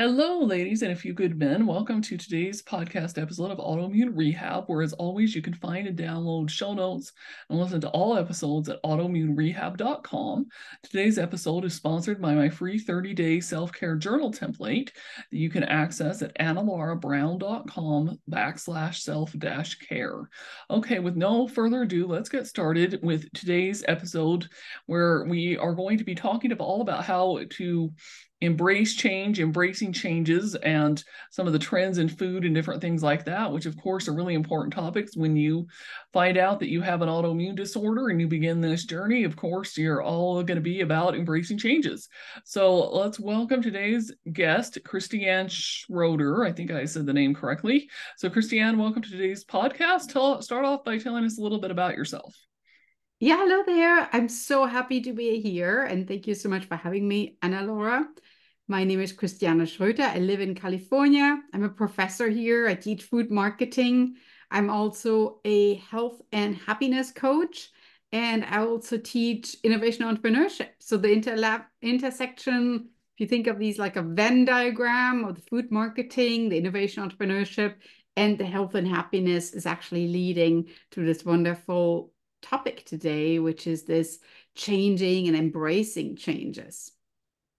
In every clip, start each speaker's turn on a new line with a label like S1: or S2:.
S1: Hello, ladies and a few good men. Welcome to today's podcast episode of Autoimmune Rehab, where, as always, you can find and download show notes and listen to all episodes at autoimmunerehab.com. Today's episode is sponsored by my free 30 day self care journal template that you can access at annalaurabrown.com backslash self dash care. Okay, with no further ado, let's get started with today's episode, where we are going to be talking all about how to embrace change, embracing changes, and some of the trends in food and different things like that, which of course are really important topics when you find out that you have an autoimmune disorder and you begin this journey. Of course, you're all going to be about embracing changes. So let's welcome today's guest, Christiane Schroeter. I think I said the name correctly. So, Christiane, welcome to today's podcast. Tell, start off by telling us a little bit about yourself.
S2: Yeah, hello there. I'm so happy to be here and thank you so much for having me, Anna Laura. My name is Christiane Schroeter. I live in California. I'm a professor here. I teach food marketing. I'm also a health and happiness coach. And I also teach innovation entrepreneurship. So the interlab intersection, if you think of these like a Venn diagram of the food marketing, the innovation entrepreneurship, and the health and happiness is actually leading to this wonderful topic today, which is this changing and embracing changes.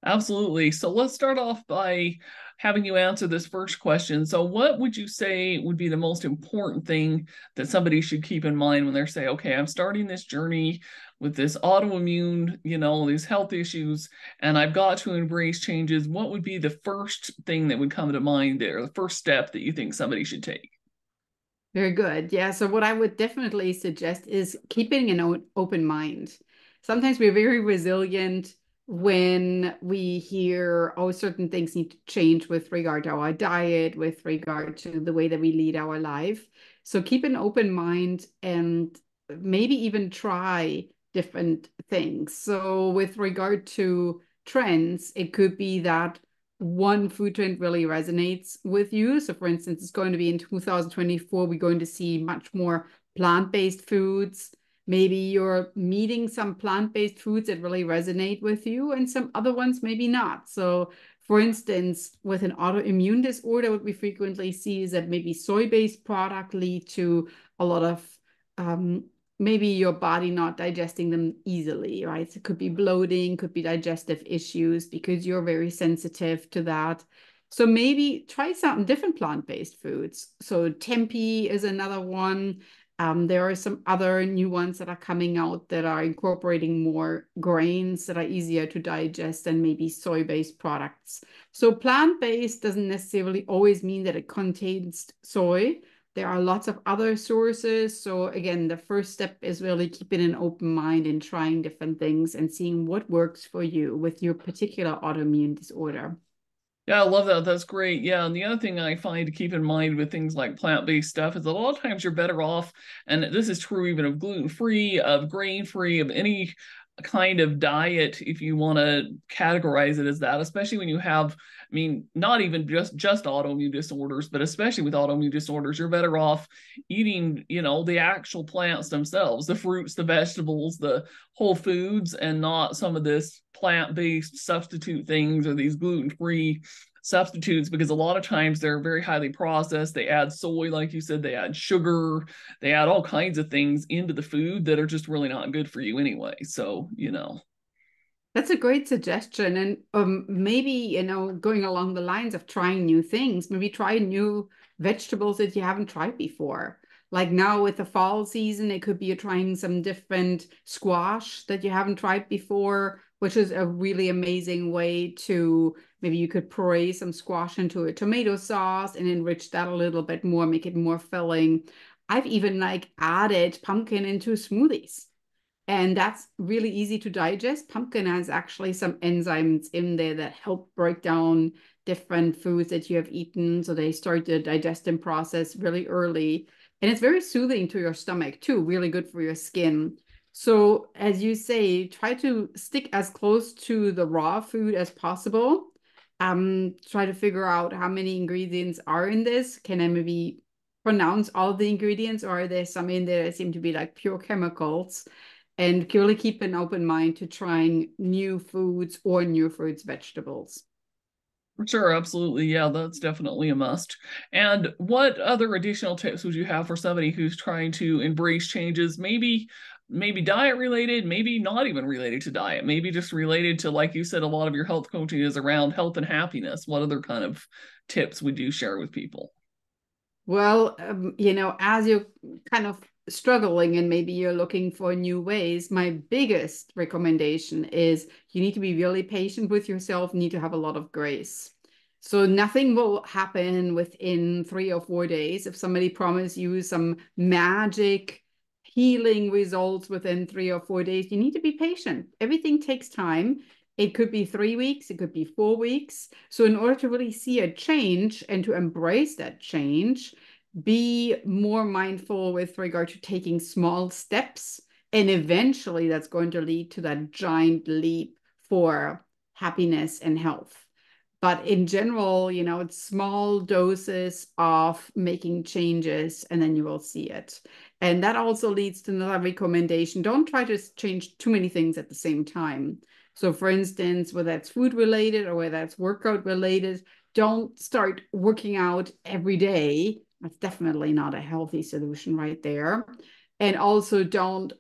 S1: Absolutely. So let's start off by having you answer this first question. So, what would you say would be the most important thing that somebody should keep in mind when they're saying, okay, I'm starting this journey with this autoimmune, you know, these health issues, and I've got to embrace changes? What would be the first thing that would come to mind there, the first step that you think somebody should take?
S2: Very good. Yeah. So, what I would definitely suggest is keeping an open mind. Sometimes we're very resilient when we hear oh certain things need to change with regard to our diet with regard to the way that we lead our life. So keep an open mind and maybe even try different things. So with regard to trends it could be that one food trend really resonates with you. So for instance it's going to be in 2024 we're going to see much more plant-based foods maybe you're meeting some plant-based foods that really resonate with you and some other ones maybe not. So for instance with an autoimmune disorder what we frequently see is that maybe soy-based product lead to a lot of um, maybe your body not digesting them easily right? So it could be bloating could be digestive issues because you're very sensitive to that. So maybe try some different plant-based foods. So tempeh is another one um, there are some other new ones that are coming out that are incorporating more grains that are easier to digest than maybe soy-based products. So plant-based doesn't necessarily always mean that it contains soy. There are lots of other sources. So again, the first step is really keeping an open mind and trying different things and seeing what works for you with your particular autoimmune disorder.
S1: Yeah, I love that. That's great. Yeah. And the other thing I find to keep in mind with things like plant based stuff is a lot of times you're better off, and this is true even of gluten free, of grain free, of any kind of diet if you want to categorize it as that especially when you have i mean not even just just autoimmune disorders but especially with autoimmune disorders you're better off eating you know the actual plants themselves the fruits the vegetables the whole foods and not some of this plant-based substitute things or these gluten-free substitutes because a lot of times they're very highly processed. They add soy, like you said, they add sugar, they add all kinds of things into the food that are just really not good for you anyway. So, you know.
S2: That's a great suggestion. And um, maybe, you know, going along the lines of trying new things, maybe try new vegetables that you haven't tried before. Like now with the fall season, it could be trying some different squash that you haven't tried before, which is a really amazing way to maybe you could puree some squash into a tomato sauce and enrich that a little bit more, make it more filling. I've even like added pumpkin into smoothies. And that's really easy to digest. Pumpkin has actually some enzymes in there that help break down different foods that you have eaten. So they start the digestion process really early. And it's very soothing to your stomach too, really good for your skin. So as you say, try to stick as close to the raw food as possible um, try to figure out how many ingredients are in this. Can I maybe pronounce all the ingredients or are there some in there that seem to be like pure chemicals? And purely keep an open mind to trying new foods or new fruits, vegetables.
S1: Sure, absolutely. Yeah, that's definitely a must. And what other additional tips would you have for somebody who's trying to embrace changes? Maybe maybe diet related, maybe not even related to diet, maybe just related to like you said a lot of your health coaching is around health and happiness. What other kind of tips would you share with people?
S2: Well, um, you know, as you're kind of struggling and maybe you're looking for new ways, my biggest recommendation is you need to be really patient with yourself, you need to have a lot of grace. So nothing will happen within three or four days. If somebody promises you some magic healing results within three or four days, you need to be patient. Everything takes time. It could be three weeks, it could be four weeks. So, in order to really see a change and to embrace that change, be more mindful with regard to taking small steps. And eventually, that's going to lead to that giant leap for happiness and health. But in general, you know, it's small doses of making changes, and then you will see it. And that also leads to another recommendation. Don't try to change too many things at the same time. So, for instance, whether that's food related or whether that's workout related, don't start working out every day. That's definitely not a healthy solution right there. And also, don't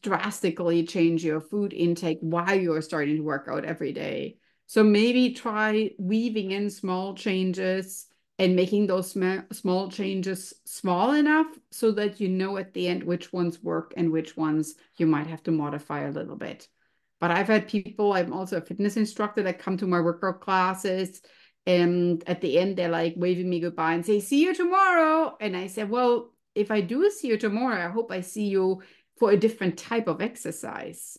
S2: drastically change your food intake while you're starting to work out every day. So, maybe try weaving in small changes and making those sm small changes small enough so that you know at the end which ones work and which ones you might have to modify a little bit. But I've had people, I'm also a fitness instructor that come to my workout classes. And at the end, they're like waving me goodbye and say, see you tomorrow. And I said, well, if I do see you tomorrow, I hope I see you for a different type of exercise.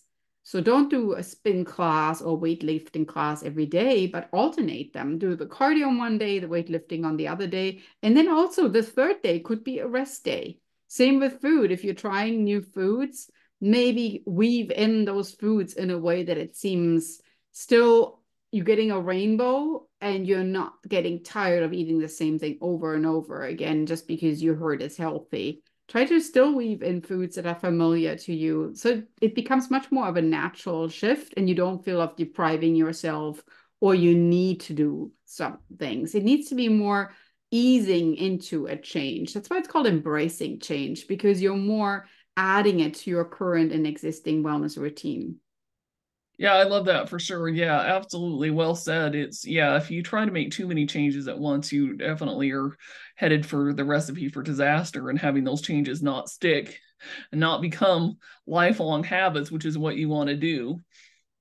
S2: So don't do a spin class or weightlifting class every day, but alternate them. Do the cardio on one day, the weightlifting on the other day. And then also the third day could be a rest day. Same with food. If you're trying new foods, maybe weave in those foods in a way that it seems still you're getting a rainbow and you're not getting tired of eating the same thing over and over again just because you heard it's healthy. Try to still weave in foods that are familiar to you. So it becomes much more of a natural shift and you don't feel of depriving yourself or you need to do some things. It needs to be more easing into a change. That's why it's called embracing change because you're more adding it to your current and existing wellness routine.
S1: Yeah, I love that for sure. Yeah, absolutely. Well said. It's, yeah, if you try to make too many changes at once, you definitely are headed for the recipe for disaster and having those changes not stick and not become lifelong habits, which is what you want to do.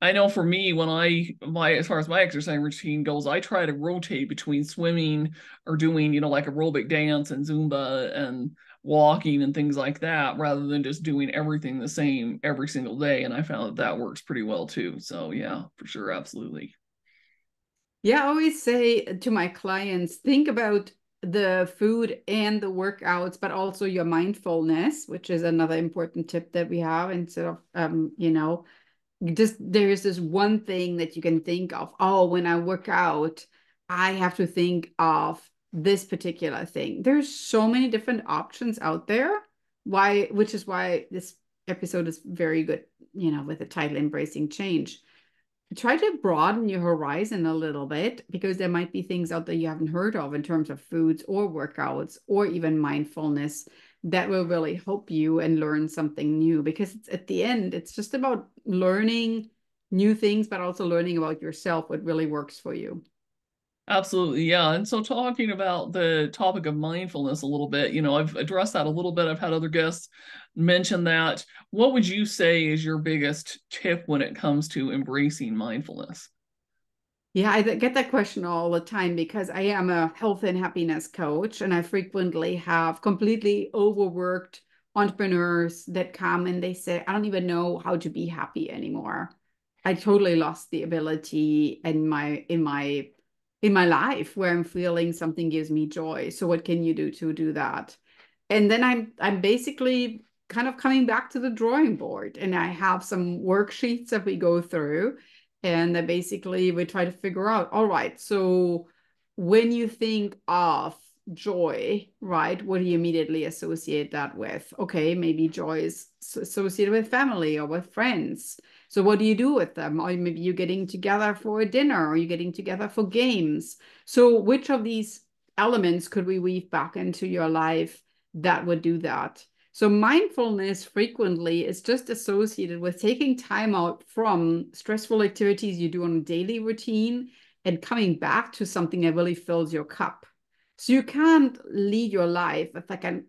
S1: I know for me, when I my as far as my exercise routine goes, I try to rotate between swimming or doing, you know, like aerobic dance and Zumba and walking and things like that rather than just doing everything the same every single day and i found that that works pretty well too. So yeah for sure absolutely.
S2: Yeah i always say to my clients think about the food and the workouts but also your mindfulness which is another important tip that we have instead of um you know just there's this one thing that you can think of oh when i work out i have to think of this particular thing. There's so many different options out there. Why, which is why this episode is very good, you know, with the title Embracing Change. Try to broaden your horizon a little bit because there might be things out there you haven't heard of in terms of foods or workouts or even mindfulness that will really help you and learn something new because at the end it's just about learning new things but also learning about yourself what really works for you
S1: Absolutely, yeah. And so, talking about the topic of mindfulness a little bit, you know, I've addressed that a little bit. I've had other guests mention that. What would you say is your biggest tip when it comes to embracing mindfulness?
S2: Yeah, I get that question all the time because I am a health and happiness coach, and I frequently have completely overworked entrepreneurs that come and they say, I don't even know how to be happy anymore. I totally lost the ability in my in my in my life where I'm feeling something gives me joy. So what can you do to do that? And then I'm I'm basically kind of coming back to the drawing board and I have some worksheets that we go through and that basically we try to figure out all right so when you think of joy right what do you immediately associate that with okay maybe joy is associated with family or with friends So what do you do with them? Or maybe you're getting together for a dinner or you're getting together for games. So which of these elements could we weave back into your life that would do that? So mindfulness frequently is just associated with taking time out from stressful activities you do on a daily routine and coming back to something that really fills your cup. So you can't lead your life with like a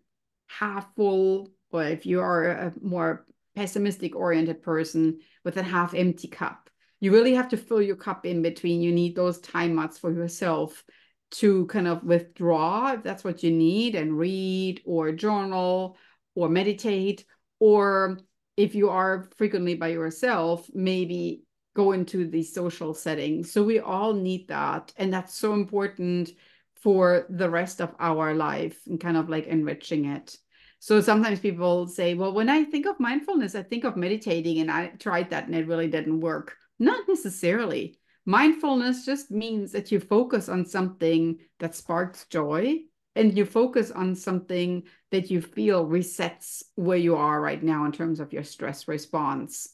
S2: half full, or if you are a more pessimistic oriented person with a half empty cup. You really have to fill your cup in between. You need those time outs for yourself to kind of withdraw if that's what you need and read or journal or meditate. Or if you are frequently by yourself, maybe go into the social setting. So we all need that. And that's so important for the rest of our life and kind of like enriching it. So sometimes people say, well, when I think of mindfulness, I think of meditating, and I tried that and it really didn't work. Not necessarily. Mindfulness just means that you focus on something that sparks joy and you focus on something that you feel resets where you are right now in terms of your stress response.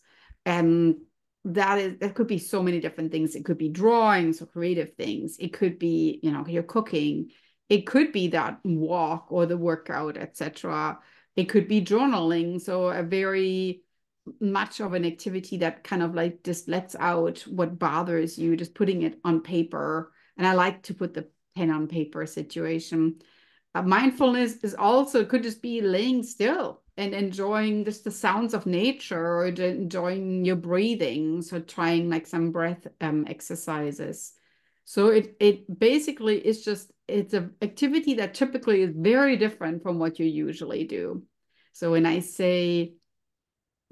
S2: And that is that could be so many different things. It could be drawings or creative things. It could be, you know, your cooking it could be that walk or the workout, etc. It could be journaling. So a very much of an activity that kind of like just lets out what bothers you, just putting it on paper. And I like to put the pen on paper situation. Uh, mindfulness is also could just be laying still and enjoying just the sounds of nature or enjoying your breathing. So trying like some breath um, exercises. So it it basically is just it's an activity that typically is very different from what you usually do. So when I say,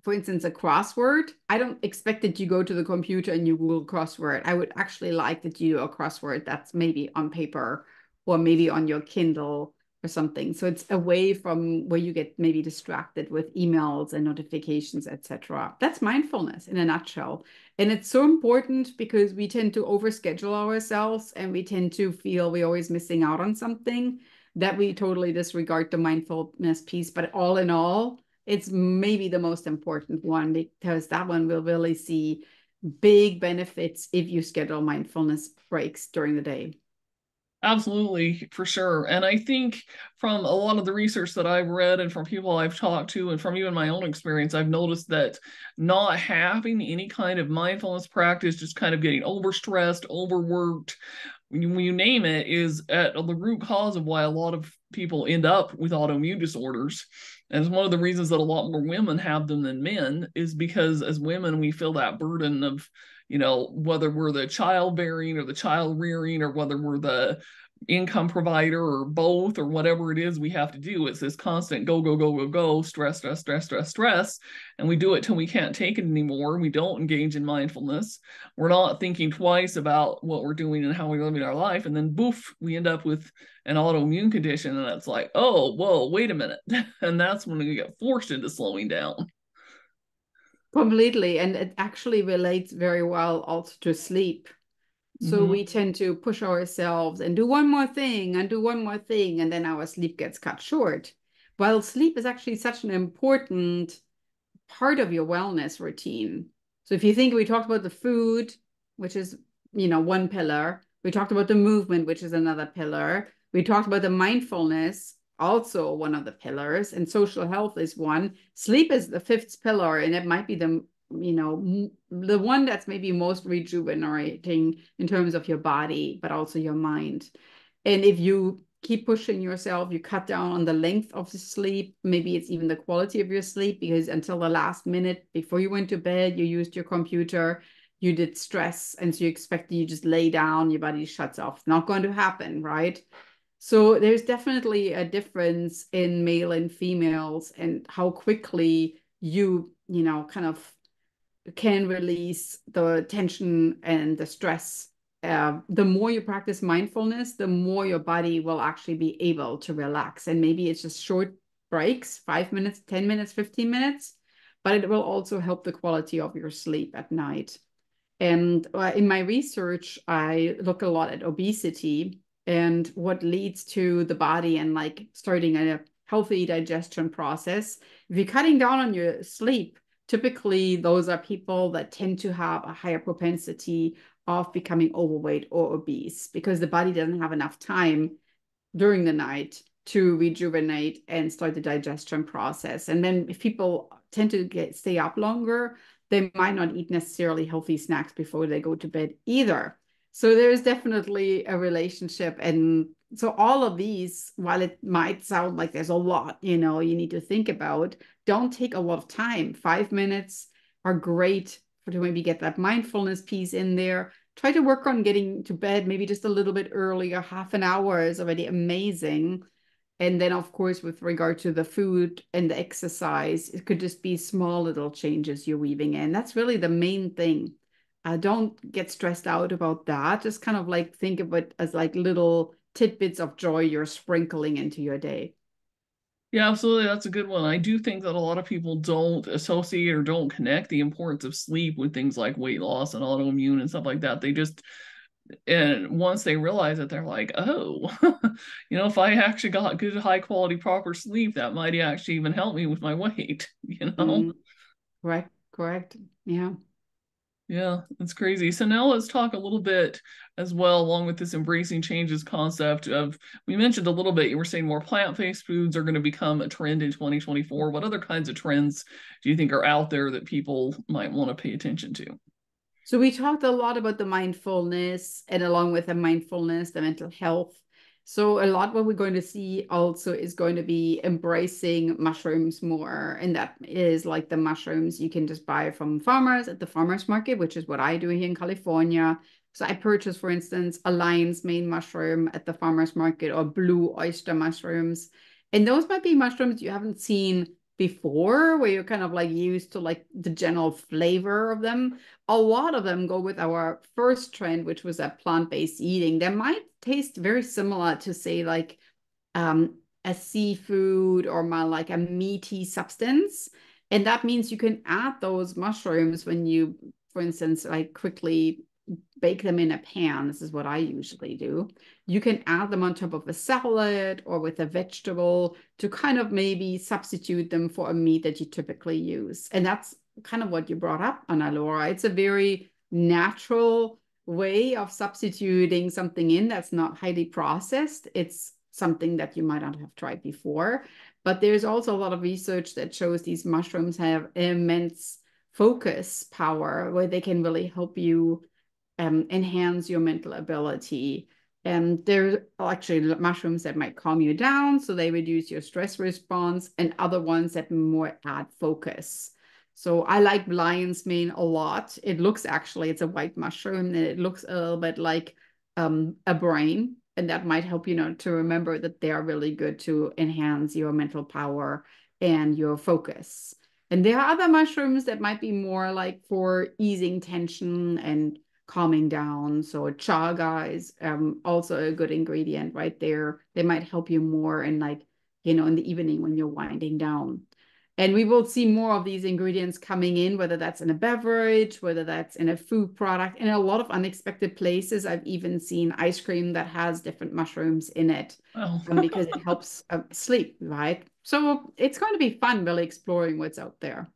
S2: for instance, a crossword, I don't expect that you go to the computer and you Google crossword. I would actually like that you do a crossword that's maybe on paper or maybe on your Kindle or something. So it's away from where you get maybe distracted with emails and notifications, etc. That's mindfulness in a nutshell. And it's so important because we tend to overschedule ourselves and we tend to feel we're always missing out on something that we totally disregard the mindfulness piece. But all in all, it's maybe the most important one because that one will really see big benefits if you schedule mindfulness breaks during the day.
S1: Absolutely, for sure. And I think from a lot of the research that I've read and from people I've talked to, and from even my own experience, I've noticed that not having any kind of mindfulness practice, just kind of getting overstressed, overworked, when you, you name it, is at the root cause of why a lot of people end up with autoimmune disorders. And it's one of the reasons that a lot more women have them than men, is because as women, we feel that burden of you know, whether we're the child bearing or the child rearing or whether we're the income provider or both or whatever it is we have to do. It's this constant go, go, go, go, go, stress, stress, stress, stress, stress. And we do it till we can't take it anymore. We don't engage in mindfulness. We're not thinking twice about what we're doing and how we're living our life. And then boof, we end up with an autoimmune condition. And it's like, oh, whoa, wait a minute. and that's when we get forced into slowing down.
S2: Completely. And it actually relates very well also to sleep. So mm-hmm. we tend to push ourselves and do one more thing and do one more thing, and then our sleep gets cut short. While sleep is actually such an important part of your wellness routine. So if you think we talked about the food, which is, you know, one pillar, we talked about the movement, which is another pillar. We talked about the mindfulness, also one of the pillars, and social health is one. Sleep is the fifth pillar, and it might be the you know the one that's maybe most rejuvenating in terms of your body, but also your mind. And if you keep pushing yourself, you cut down on the length of the sleep. Maybe it's even the quality of your sleep because until the last minute before you went to bed, you used your computer, you did stress, and so you expect you just lay down, your body shuts off. Not going to happen, right? So there's definitely a difference in male and females and how quickly you, you know, kind of can release the tension and the stress. Uh, the more you practice mindfulness, the more your body will actually be able to relax. And maybe it's just short breaks, five minutes, 10 minutes, 15 minutes, but it will also help the quality of your sleep at night. And uh, in my research, I look a lot at obesity and what leads to the body and like starting a healthy digestion process. If you're cutting down on your sleep, typically those are people that tend to have a higher propensity of becoming overweight or obese because the body doesn't have enough time during the night to rejuvenate and start the digestion process. And then if people tend to get stay up longer, they might not eat necessarily healthy snacks before they go to bed either. So there's definitely a relationship. And so all of these, while it might sound like there's a lot, you know, you need to think about, don't take a lot of time. Five minutes are great for to maybe get that mindfulness piece in there. Try to work on getting to bed maybe just a little bit earlier. Half an hour is already amazing. And then, of course, with regard to the food and the exercise, it could just be small little changes you're weaving in. That's really the main thing. Uh, don't get stressed out about that. Just kind of like think of it as like little tidbits of joy you're sprinkling into your day.
S1: Yeah, absolutely. That's a good one. I do think that a lot of people don't associate or don't connect the importance of sleep with things like weight loss and autoimmune and stuff like that. They just and once they realize it they're like oh you know if i actually got good high quality proper sleep that might actually even help me with my weight you know mm,
S2: correct correct yeah
S1: yeah that's crazy so now let's talk a little bit as well along with this embracing changes concept of we mentioned a little bit you were saying more plant-based foods are going to become a trend in 2024 what other kinds of trends do you think are out there that people might want to pay attention to
S2: so we talked a lot about the mindfulness and along with the mindfulness, the mental health. So a lot what we're going to see also is going to be embracing mushrooms more. And that is like the mushrooms you can just buy from farmers at the farmers market, which is what I do here in California. So I purchased, for instance, a lion's mane mushroom at the farmers market or blue oyster mushrooms. And those might be mushrooms you haven't seen before where you're kind of like used to like the general flavor of them. A lot of them go with our first trend which was that plant-based eating. They might taste very similar to say like um, a seafood or more like a meaty substance. And that means you can add those mushrooms when you for instance like quickly bake them in a pan. This is what I usually do. You can add them on top of a salad or with a vegetable to kind of maybe substitute them for a meat that you typically use. And that's kind of what you brought up, Anna Laura. It's a very natural way of substituting something in that's not highly processed. It's something that you might not have tried before. But there's also a lot of research that shows these mushrooms have immense focus power where they can really help you um, enhance your mental ability. And there's actually mushrooms that might calm you down, so they reduce your stress response, and other ones that more add focus. So I like lion's mane a lot. It looks actually, it's a white mushroom, and it looks a little bit like um, a brain, and that might help you know to remember that they are really good to enhance your mental power and your focus. And there are other mushrooms that might be more like for easing tension and calming down. So chaga is um, also a good ingredient right there. They might help you more in like, you know, in the evening when you're winding down. And we will see more of these ingredients coming in, whether that's in a beverage, whether that's in a food product. In a lot of unexpected places, I've even seen ice cream that has different mushrooms in it oh. um, because it helps uh, sleep, right? So it's going to be fun really exploring what's out there.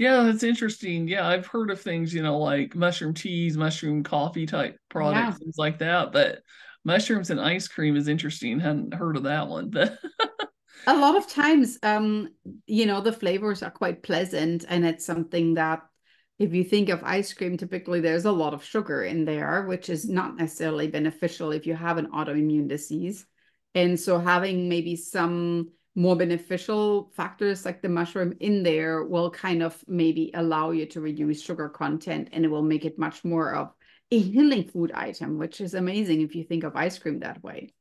S1: Yeah, that's interesting. Yeah, I've heard of things, you know, like mushroom teas, mushroom coffee type products, yeah. things like that. But mushrooms and ice cream is interesting. Hadn't heard of that one, but
S2: a lot of times, um, you know, the flavors are quite pleasant, and it's something that if you think of ice cream, typically there's a lot of sugar in there, which is not necessarily beneficial if you have an autoimmune disease. And so having maybe some more beneficial factors like the mushroom in there will kind of maybe allow you to reduce sugar content and it will make it much more of a healing food item, which is amazing if you think of ice cream that way.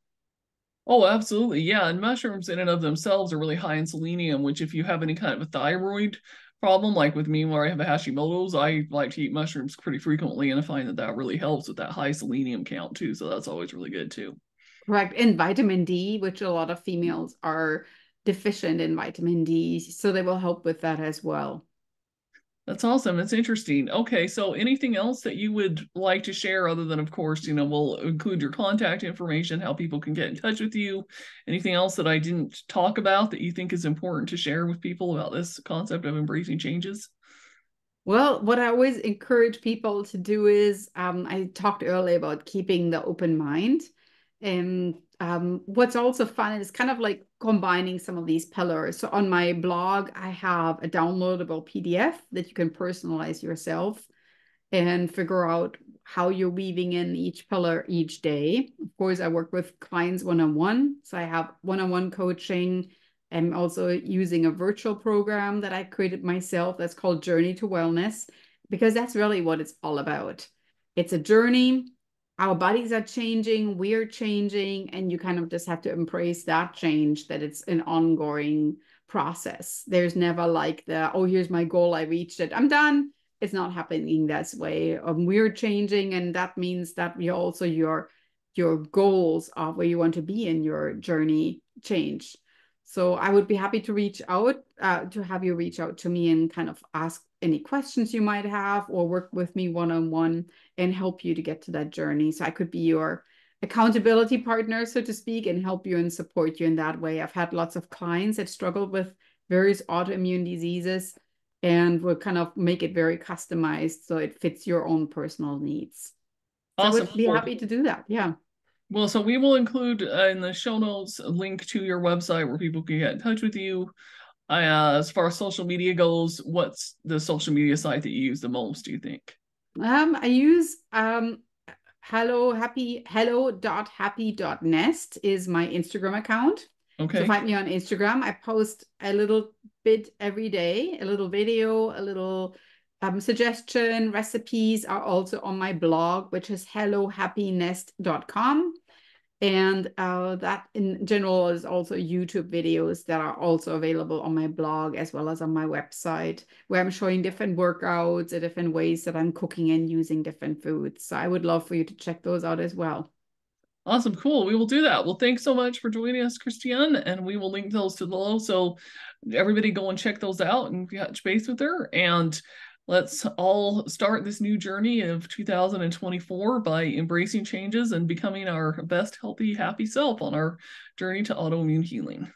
S1: Oh, absolutely. Yeah. And mushrooms in and of themselves are really high in selenium, which if you have any kind of a thyroid problem, like with me where I have a Hashimoto's, I like to eat mushrooms pretty frequently and I find that that really helps with that high selenium count too. So that's always really good too.
S2: Correct. And vitamin D, which a lot of females are deficient in vitamin D. So they will help with that as well.
S1: That's awesome. That's interesting. Okay, so anything else that you would like to share other than of course, you know, we'll include your contact information, how people can get in touch with you. Anything else that I didn't talk about that you think is important to share with people about this concept of embracing changes?
S2: Well, what I always encourage people to do is um, I talked earlier about keeping the open mind. And um, what's also fun is kind of like combining some of these pillars. So on my blog, I have a downloadable PDF that you can personalize yourself and figure out how you're weaving in each pillar each day. Of course, I work with clients one on one. So I have one on one coaching. I'm also using a virtual program that I created myself that's called Journey to Wellness, because that's really what it's all about. It's a journey. Our bodies are changing, we're changing, and you kind of just have to embrace that change, that it's an ongoing process. There's never like the, oh, here's my goal, I reached it, I'm done it's not happening that way. Um, we're changing, and that means that you also your your goals of where you want to be in your journey change. So I would be happy to reach out uh, to have you reach out to me and kind of ask any questions you might have, or work with me one on one and help you to get to that journey. So I could be your accountability partner, so to speak, and help you and support you in that way. I've had lots of clients that struggle with various autoimmune diseases and we'll kind of make it very customized so it fits your own personal needs. Awesome. So I would be happy to do that. Yeah.
S1: Well, so we will include uh, in the show notes a link to your website where people can get in touch with you. Uh, as far as social media goes, what's the social media site that you use the most? Do you think?
S2: Um, I use um, hello happy hello dot happy dot nest is my Instagram account. Okay. So find me on Instagram. I post a little bit every day, a little video, a little um, suggestion, recipes are also on my blog, which is hellohappynest.com. And uh, that in general is also YouTube videos that are also available on my blog as well as on my website, where I'm showing different workouts, and different ways that I'm cooking and using different foods. So I would love for you to check those out as well.
S1: Awesome, cool. We will do that. Well, thanks so much for joining us, Christiane, and we will link those to below. So everybody go and check those out and touch base with her. And let's all start this new journey of 2024 by embracing changes and becoming our best, healthy, happy self on our journey to autoimmune healing.